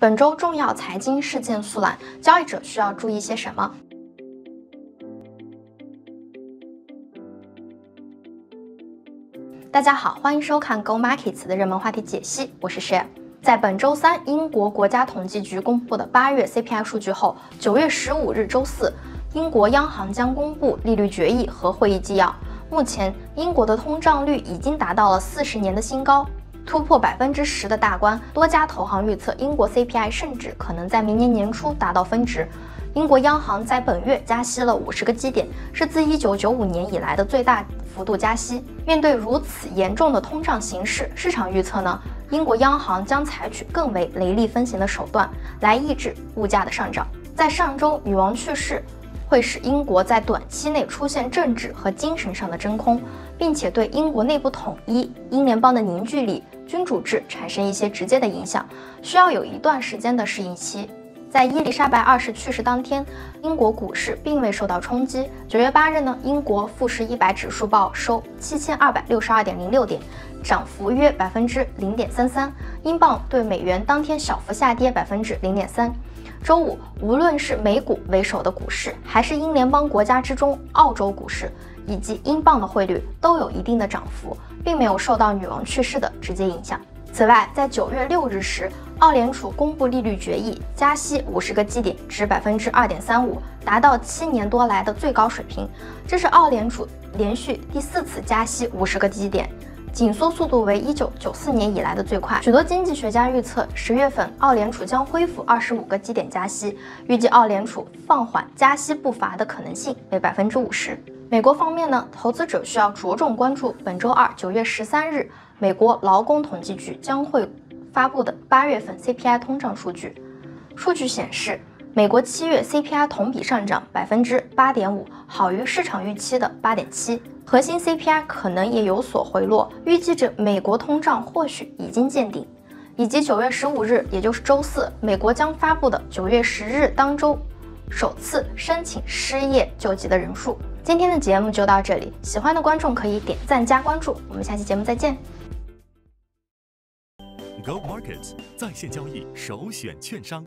本周重要财经事件速览，交易者需要注意些什么？大家好，欢迎收看 Go Markets 的热门话题解析，我是 Share。在本周三，英国国家统计局公布的八月 CPI 数据后，九月十五日周四，英国央行将公布利率决议和会议纪要。目前，英国的通胀率已经达到了四十年的新高。突破百分之十的大关，多家投行预测英国 CPI 甚至可能在明年年初达到峰值。英国央行在本月加息了五十个基点，是自一九九五年以来的最大幅度加息。面对如此严重的通胀形势，市场预测呢？英国央行将采取更为雷厉风行的手段来抑制物价的上涨。在上周，女王去世。会使英国在短期内出现政治和精神上的真空，并且对英国内部统一、英联邦的凝聚力、君主制产生一些直接的影响，需要有一段时间的适应期。在伊丽莎白二世去世当天，英国股市并未受到冲击。九月八日呢，英国富时一百指数报收七千二百六十二点零六点，涨幅约百分之零点三三。英镑对美元当天小幅下跌百分之零点三。周五，无论是美股为首的股市，还是英联邦国家之中澳洲股市以及英镑的汇率都有一定的涨幅，并没有受到女王去世的直接影响。此外，在九月六日时，澳联储公布利率决议，加息五十个基点，至百分之二点三五，达到七年多来的最高水平。这是澳联储连续第四次加息五十个基点。紧缩速度为一九九四年以来的最快。许多经济学家预测，十月份澳联储将恢复二十五个基点加息，预计澳联储放缓加息步伐的可能性为百分之五十。美国方面呢，投资者需要着重关注本周二九月十三日美国劳工统计局将会发布的八月份 CPI 通胀数据。数据显示，美国七月 CPI 同比上涨百分之八点五，好于市场预期的八点七。核心 CPI 可能也有所回落，预计着美国通胀或许已经见顶，以及九月十五日，也就是周四，美国将发布的九月十日当周首次申请失业救济的人数。今天的节目就到这里，喜欢的观众可以点赞加关注，我们下期节目再见。Go Markets 在线交易首选券商。